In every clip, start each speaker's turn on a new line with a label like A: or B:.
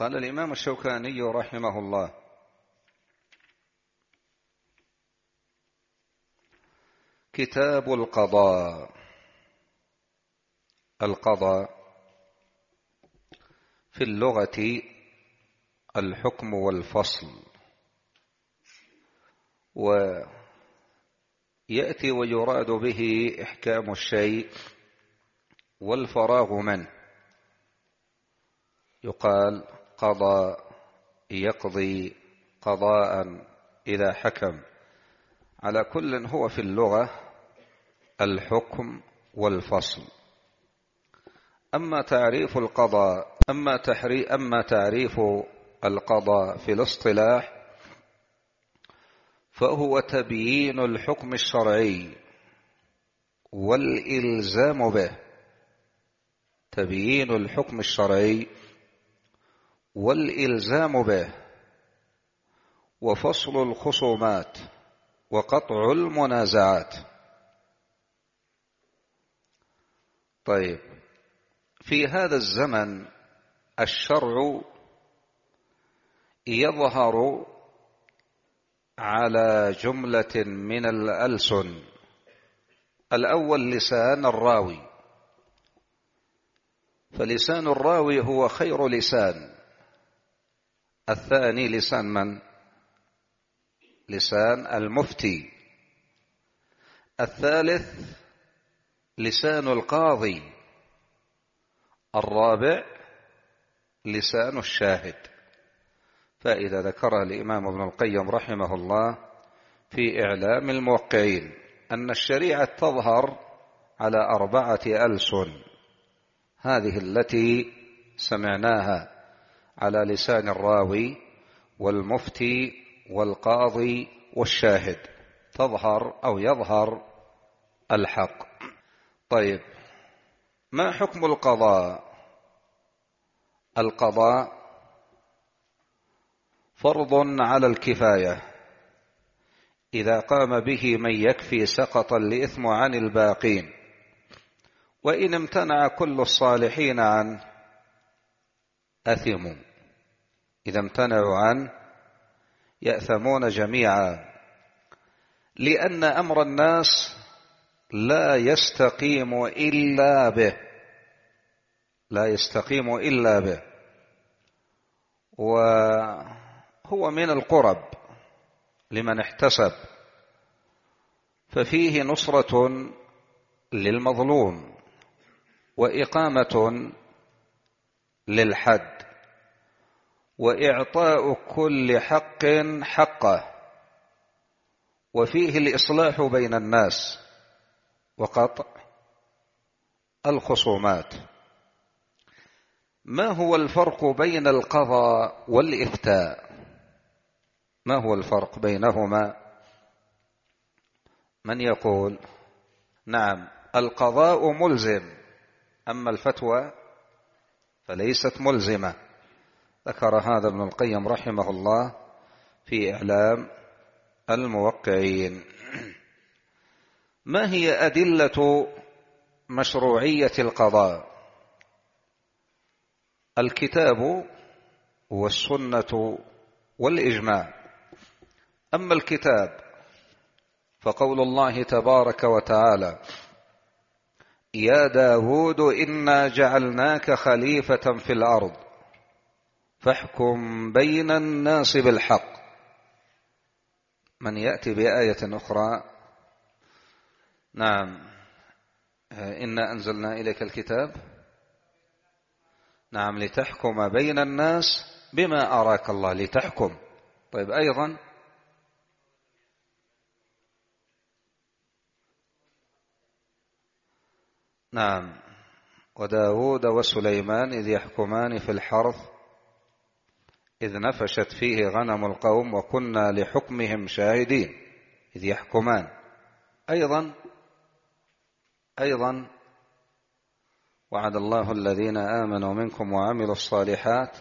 A: قال الإمام الشوكاني رحمه الله. كتاب القضاء. القضاء في اللغة الحكم والفصل. ويأتي ويراد به إحكام الشيء والفراغ منه. يقال قضى يقضي قضاء إذا حكم. على كل هو في اللغة الحكم والفصل. أما تعريف القضاء أما, تحري أما تعريف القضاء في الاصطلاح فهو تبيين الحكم الشرعي والإلزام به. تبيين الحكم الشرعي والإلزام به وفصل الخصومات وقطع المنازعات. طيب في هذا الزمن الشرع يظهر على جملة من الألسن. الأول لسان الراوي. فلسان الراوي هو خير لسان. الثاني لسان من؟ لسان المفتي. الثالث لسان القاضي. الرابع لسان الشاهد. فإذا ذكرها الإمام ابن القيم رحمه الله في إعلام الموقعين أن الشريعة تظهر على أربعة ألسن. هذه التي سمعناها على لسان الراوي والمفتي والقاضي والشاهد. تظهر أو يظهر الحق. طيب ما حكم القضاء؟ القضاء فرض على الكفاية. إذا قام به من يكفي سقطا لإثم عن الباقين. وإن امتنع كل الصالحين عنه اثموا إذا امتنعوا عنه يأثمون جميعا لأن أمر الناس لا يستقيم إلا به. لا يستقيم إلا به. وهو من القرب لمن احتسب. ففيه نصرة للمظلوم وإقامة للحد. وإعطاء كل حق حقه وفيه الإصلاح بين الناس وقطع الخصومات. ما هو الفرق بين القضاء والإفتاء؟ ما هو الفرق بينهما؟ من يقول نعم القضاء ملزم أما الفتوى فليست ملزمة. ذكر هذا ابن القيم رحمه الله في إعلام الموقعين. ما هي أدلة مشروعية القضاء؟ الكتاب والسنة والإجماع. أما الكتاب فقول الله تبارك وتعالى يا داود إنا جعلناك خليفة في الأرض فاحكم بين الناس بالحق. من يأتي بآية أخرى؟ نعم. إنا أنزلنا إليك الكتاب. نعم لتحكم بين الناس بما أراك الله لتحكم. طيب أيضا؟ نعم. وداود وسليمان إذ يحكمان في الحرث إذ نفشت فيه غنم القوم وكنا لحكمهم شاهدين إذ يحكمان. أيضا أيضا وعد الله الذين آمنوا منكم وعملوا الصالحات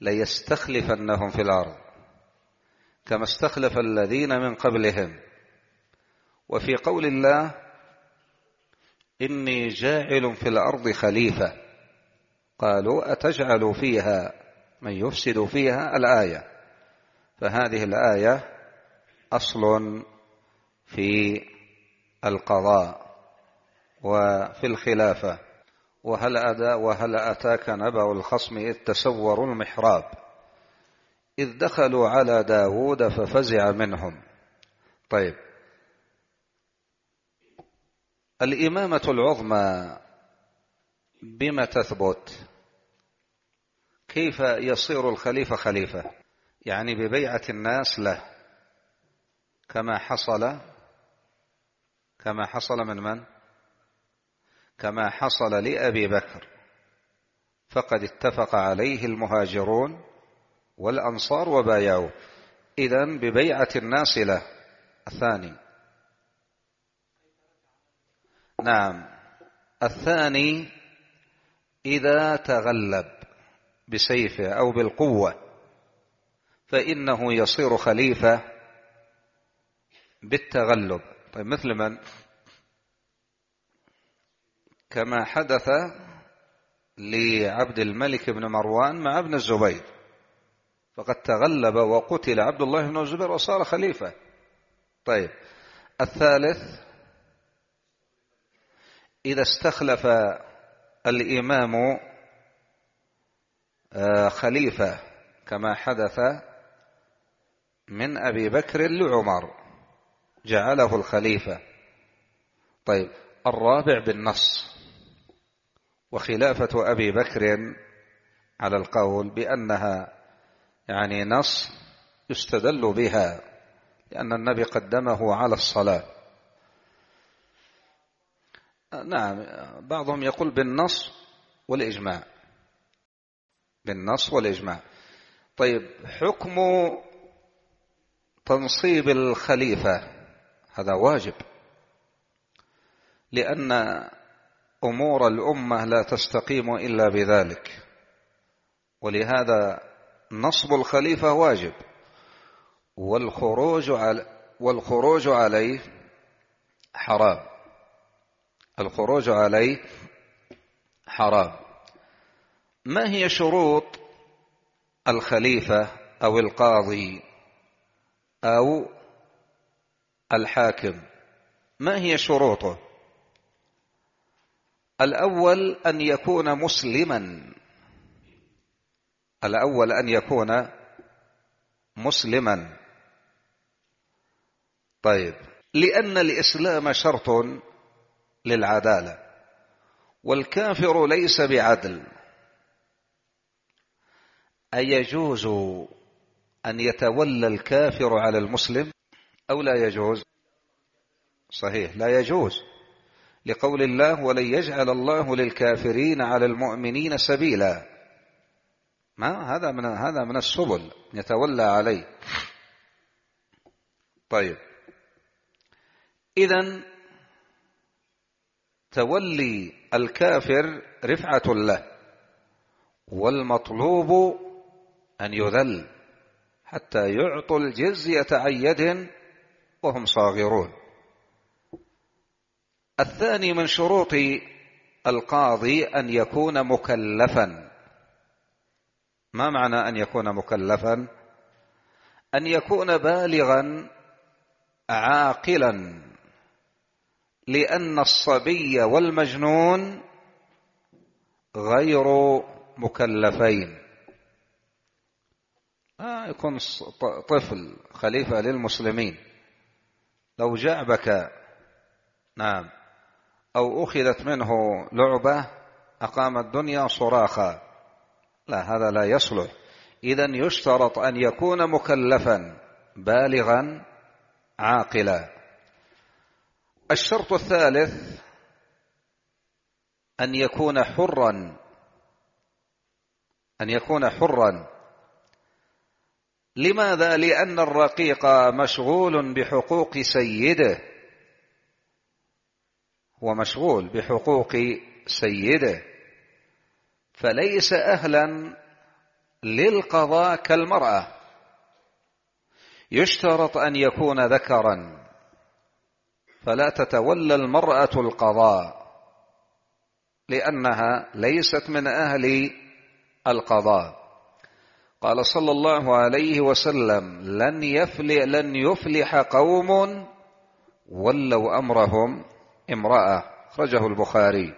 A: ليستخلفنهم في الأرض كما استخلف الذين من قبلهم. وفي قول الله إني جاعل في الأرض خليفة. قالوا أتجعل فيها؟ من يفسد فيها الآية. فهذه الآية أصل في القضاء وفي الخلافة. وهل أدا وهل أتاك نبأ الخصم إذ تسوروا المحراب؟ إذ دخلوا على داود ففزع منهم. طيب. الإمامة العظمى بما تثبت؟ كيف يصير الخليفة خليفة؟ يعني ببيعة الناس له. كما حصل كما حصل من من؟ كما حصل لأبي بكر. فقد اتفق عليه المهاجرون والأنصار وبايعوا إذن ببيعة الناس له. الثاني. نعم. الثاني إذا تغلب. بسيفه أو بالقوة فإنه يصير خليفة بالتغلب. طيب مثل من؟ كما حدث لعبد الملك بن مروان مع ابن الزبير فقد تغلب وقتل عبد الله بن الزبير وصار خليفة. طيب الثالث إذا استخلف الإمام خليفة كما حدث من أبي بكر لعمر. جعله الخليفة. طيب الرابع بالنص. وخلافة أبي بكر على القول بأنها يعني نص يستدل بها لأن النبي قدمه على الصلاة. نعم بعضهم يقول بالنص والإجماع. بالنص والإجماع. طيب حكم تنصيب الخليفة هذا واجب لأن أمور الأمة لا تستقيم إلا بذلك ولهذا نصب الخليفة واجب والخروج على والخروج عليه حرام الخروج عليه حرام. ما هي شروط الخليفة أو القاضي أو الحاكم؟ ما هي شروطه؟ الأول أن يكون مسلما. الأول أن يكون مسلما. طيب لأن الإسلام شرط للعدالة والكافر ليس بعدل. أيجوز أن يتولى الكافر على المسلم أو لا يجوز؟ صحيح لا يجوز. لقول الله ولن يجعل الله للكافرين على المؤمنين سبيلا. ما؟ هذا من هذا من السبل يتولى عليه. طيب. اذا تولي الكافر رفعة له والمطلوب أن يذل حتى يعطوا الجزية عن يد وهم صاغرون. الثاني من شروط القاضي أن يكون مكلفا. ما معنى أن يكون مكلفا؟ أن يكون بالغا عاقلا لأن الصبي والمجنون غير مكلفين. يكون طفل خليفة للمسلمين. لو جعبك نعم أو أخذت منه لعبة أقام الدنيا صراخا. لا هذا لا يصلح. إذا يشترط أن يكون مكلفا بالغا عاقلا. الشرط الثالث أن يكون حرا. أن يكون حرا. لماذا؟ لأن الرقيق مشغول بحقوق سيده. هو مشغول بحقوق سيده. فليس أهلا للقضاء كالمرأة. يشترط أن يكون ذكرا. فلا تتولى المرأة القضاء لأنها ليست من أهل القضاء. قال صلى الله عليه وسلم لن يفلح لن يفلح قوم ولوا أمرهم امرأة. أخرجه البخاري.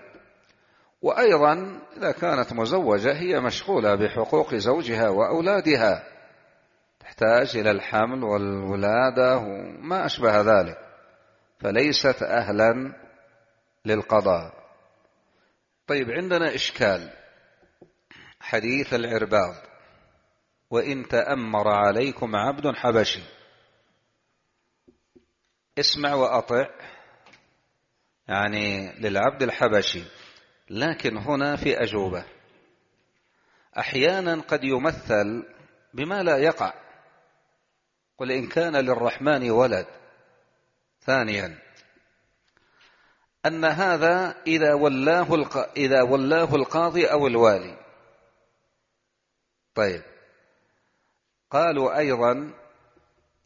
A: وأيضا إذا كانت مزوجة هي مشغولة بحقوق زوجها وأولادها تحتاج إلى الحمل والولادة وما أشبه ذلك فليست أهلا للقضاء. طيب عندنا إشكال. حديث العرباض. وإن تأمر عليكم عبد حبشي. اسمع وأطع يعني للعبد الحبشي. لكن هنا في أجوبة. أحيانا قد يمثل بما لا يقع. قل إن كان للرحمن ولد. ثانيا أن هذا إذا ولاه إذا ولاه القاضي أو الوالي. طيب. قالوا أيضا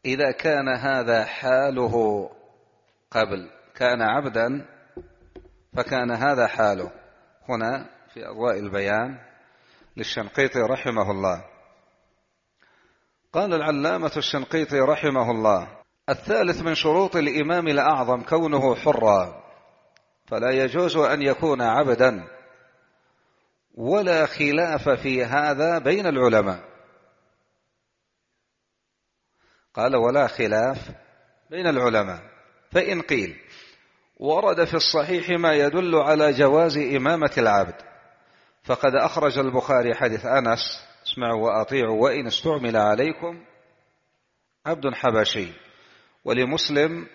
A: إذا كان هذا حاله قبل كان عبدا فكان هذا حاله. هنا في أضواء البيان للشنقيطي رحمه الله. قال العلامة الشنقيطي رحمه الله الثالث من شروط الإمام الأعظم كونه حرا فلا يجوز أن يكون عبدا ولا خلاف في هذا بين العلماء. قال ولا خلاف بين العلماء. فإن قيل ورد في الصحيح ما يدل على جواز إمامة العبد. فقد أخرج البخاري حديث أنس اسمعوا وأطيعوا وإن استعمل عليكم عبد حبشي. ولمسلم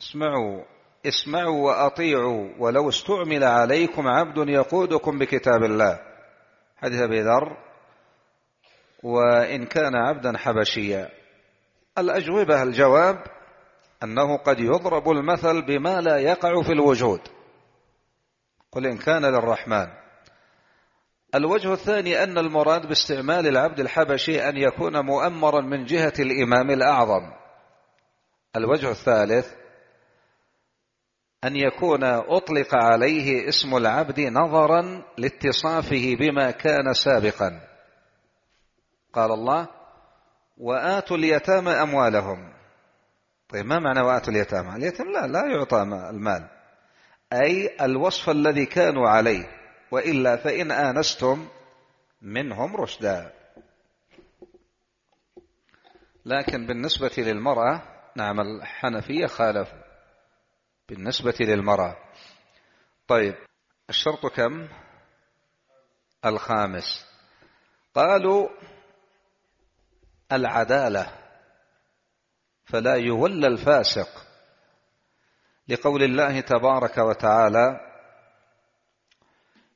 A: اسمعوا اسمعوا وأطيعوا ولو استعمل عليكم عبد يقودكم بكتاب الله. حديث أبي ذر وإن كان عبدا حبشيا. الأجوبة الجواب أنه قد يضرب المثل بما لا يقع في الوجود. قل إن كان للرحمن. الوجه الثاني أن المراد باستعمال العبد الحبشي أن يكون مؤمرا من جهة الإمام الأعظم. الوجه الثالث أن يكون أطلق عليه اسم العبد نظرا لاتصافه بما كان سابقا. قال الله وآتوا اليتامى أموالهم. طيب ما معنى وآتوا اليتامى؟ اليتيم لا لا يعطى المال. أي الوصف الذي كانوا عليه. وإلا فإن آنستم منهم رشدا. لكن بالنسبة للمرأة نعم الحنفية خالفوا بالنسبة للمرأة. طيب الشرط كم؟ الخامس. قالوا العدالة فلا يولى الفاسق. لقول الله تبارك وتعالى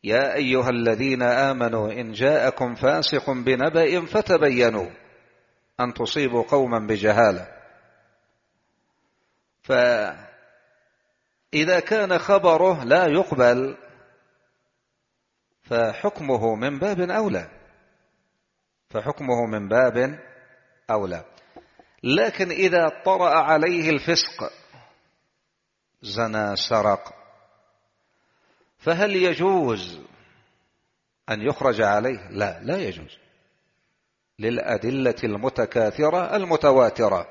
A: يا أيها الذين آمنوا إن جاءكم فاسق بنبأ فتبينوا أن تصيبوا قوما بجهالة. ف إذا كان خبره لا يقبل فحكمه من باب أولى. فحكمه من باب أولى لكن إذا طرأ عليه الفسق زنى سرق فهل يجوز أن يخرج عليه؟ لا لا يجوز. للأدلة المتكاثرة المتواترة.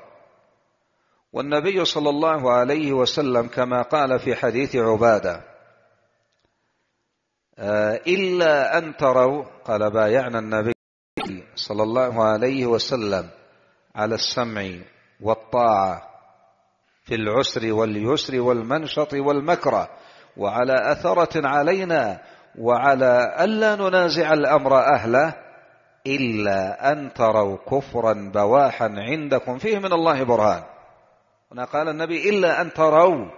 A: والنبي صلى الله عليه وسلم كما قال في حديث عبادة آه، إلا أن تروا قال بايعنا النبي صلى الله عليه وسلم على السمع والطاعة في العسر واليسر والمنشط والمكره وعلى أثرة علينا وعلى ألا ننازع الأمر أهله إلا أن تروا كفرا بواحا عندكم. فيه من الله برهان. هنا قال النبي إلا أن تروا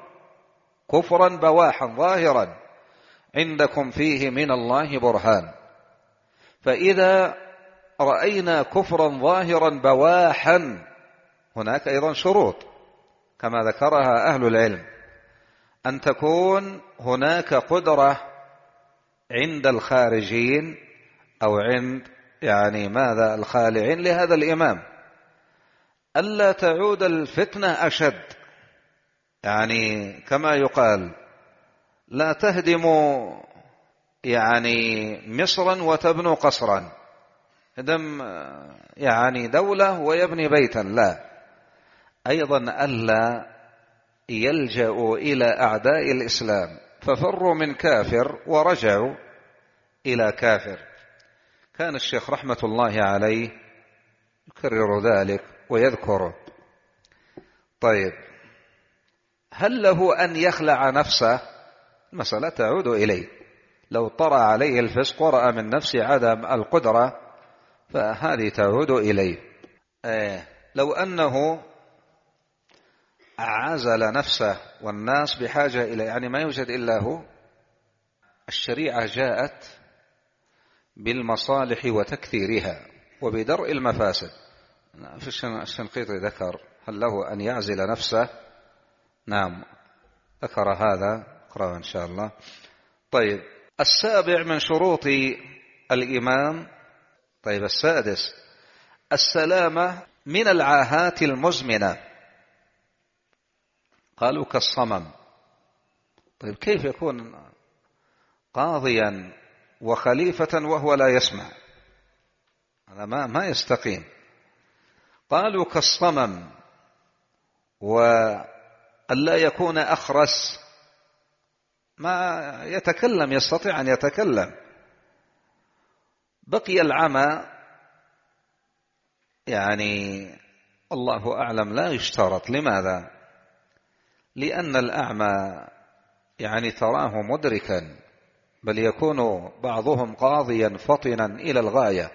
A: كفرا بواحا ظاهرا عندكم. فيه من الله برهان. فإذا رأينا كفرا ظاهرا بواحا. هناك أيضا شروط كما ذكرها أهل العلم. أن تكون هناك قدرة عند الخارجين أو عند يعني ماذا الخالعين لهذا الإمام. ألا تعود الفتنة أشد. يعني كما يقال لا تهدموا يعني مصرا وتبنوا قصرا. دم يعني دولة ويبني بيتا. لا. أيضا ألا يلجأوا إلى أعداء الإسلام. ففروا من كافر ورجعوا إلى كافر. كان الشيخ رحمة الله عليه يكرر ذلك ويذكره طيب. هل له أن يخلع نفسه؟ المسألة تعود إليه. لو طرأ عليه الفسق ورأى من نفسه عدم القدرة فهذه تعود إليه. إيه لو أنه عزل نفسه والناس بحاجة إليه يعني ما يوجد إلا هو الشريعة جاءت بالمصالح وتكثيرها وبدرء المفاسد. في الشنقيطي ذكر هل له أن يعزل نفسه؟ نعم ذكر هذا اقرأه إن شاء الله. طيب السابع من شروط الإمام طيب السادس. السلامة من العاهات المزمنة. قالوا كالصمم. طيب كيف يكون قاضيا وخليفة وهو لا يسمع؟ هذا ما ما يستقيم. قالوا كالصمم وألا يكون أخرس. ما يتكلم يستطيع أن يتكلم. بقي العمى يعني الله أعلم لا يشترط. لماذا؟ لأن الأعمى يعني تراه مدركا بل يكون بعضهم قاضيا فطنا إلى الغاية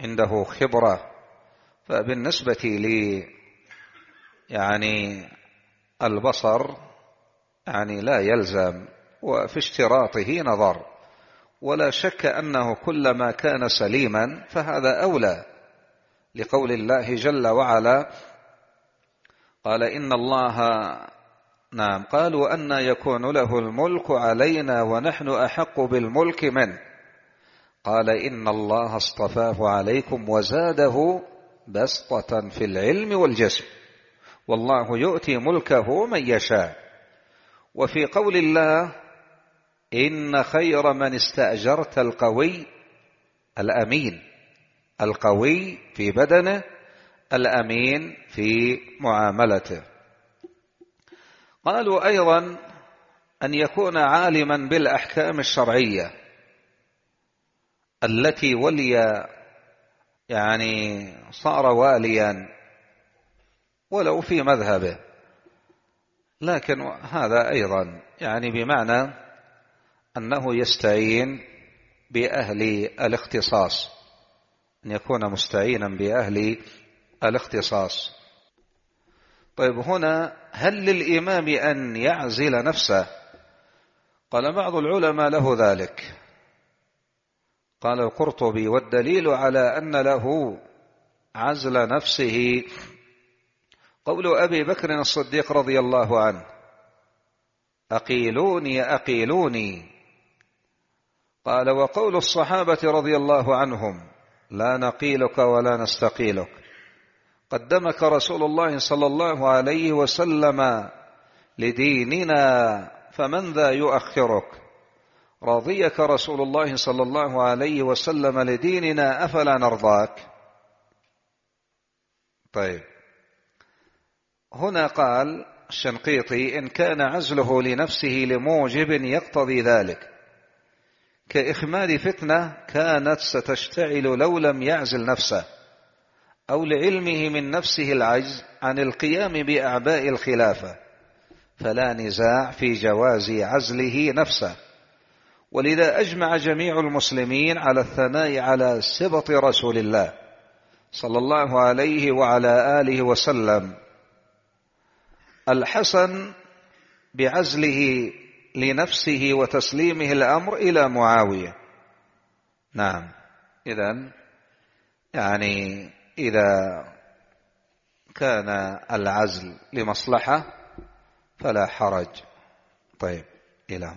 A: عنده خبرة. فبالنسبة لي يعني البصر يعني لا يلزم وفي اشتراطه نظر. ولا شك أنه كلما كان سليما فهذا أولى لقول الله جل وعلا قال إن الله نعم قالوا أن يكون له الملك علينا ونحن أحق بالملك منه. قال إن الله اصطفاه عليكم وزاده بسطة في العلم والجسم والله يؤتي ملكه من يشاء. وفي قول الله إن خير من استأجرت القوي الأمين. القوي في بدنه الأمين في معاملته. قالوا أيضا أن يكون عالما بالأحكام الشرعية التي ولي يعني صار واليا ولو في مذهبه. لكن هذا أيضا يعني بمعنى أنه يستعين بأهل الاختصاص أن يكون مستعينا بأهل الاختصاص. طيب هنا هل للإمام أن يعزل نفسه؟ قال بعض العلماء له ذلك. قال القرطبي والدليل على أن له عزل نفسه قول أبي بكر الصديق رضي الله عنه أقيلوني أقيلوني. قال وقول الصحابة رضي الله عنهم لا نقيلك ولا نستقيلك. قدمك رسول الله صلى الله عليه وسلم لديننا فمن ذا يؤخرك؟ رضيك رسول الله صلى الله عليه وسلم لديننا أفلا نرضاك؟ طيب. هنا قال الشنقيطي إن كان عزله لنفسه لموجب يقتضي ذلك. كاخماد فتنة كانت ستشتعل لو لم يعزل نفسه أو لعلمه من نفسه العجز عن القيام بأعباء الخلافة فلا نزاع في جواز عزله نفسه. ولذا أجمع جميع المسلمين على الثناء على سبط رسول الله صلى الله عليه وعلى آله وسلم. الحسن بعزله لنفسه وتسليمه الأمر إلى معاوية. نعم. اذا يعني إذا كان العزل لمصلحة فلا حرج. طيب إلى